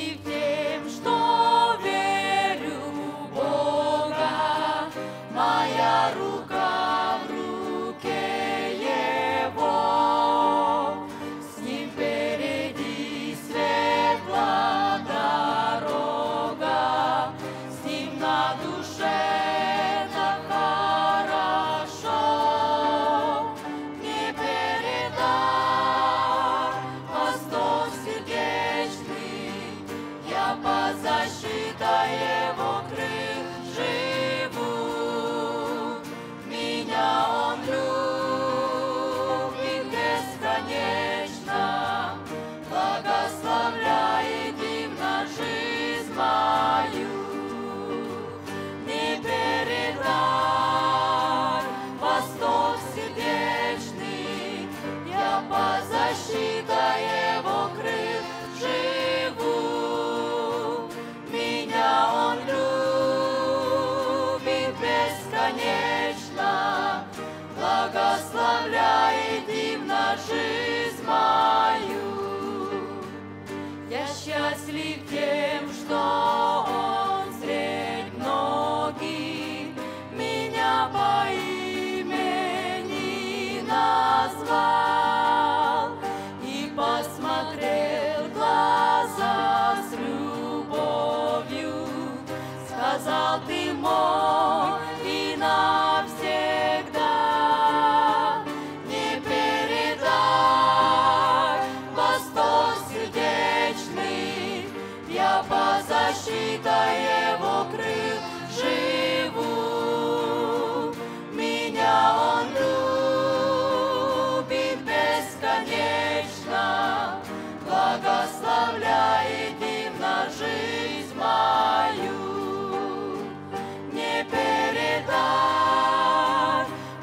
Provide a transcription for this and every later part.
lived Защита его крыл живу. Меня он любит бесконечно, благословляет им на жизнь мою. Не передать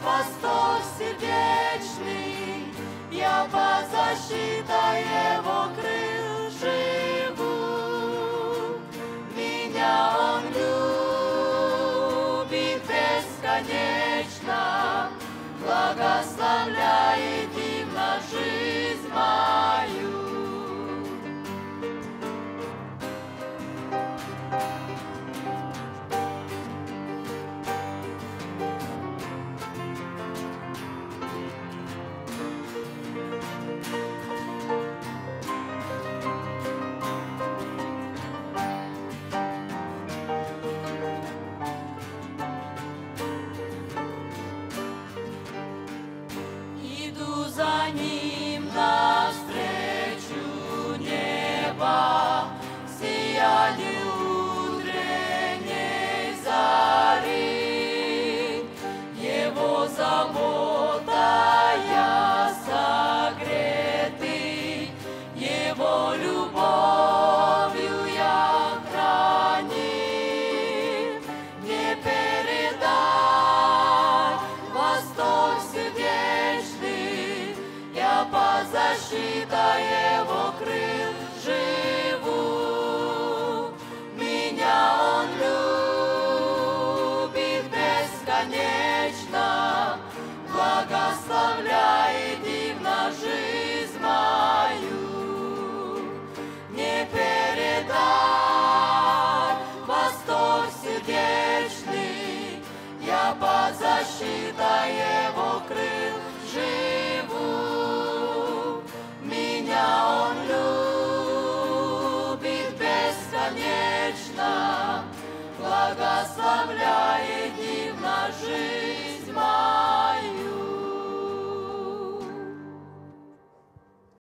восторг сердечный, я под защитой бесконечно благословляет им на жизнь мою. за ним. благословляет дивно жить.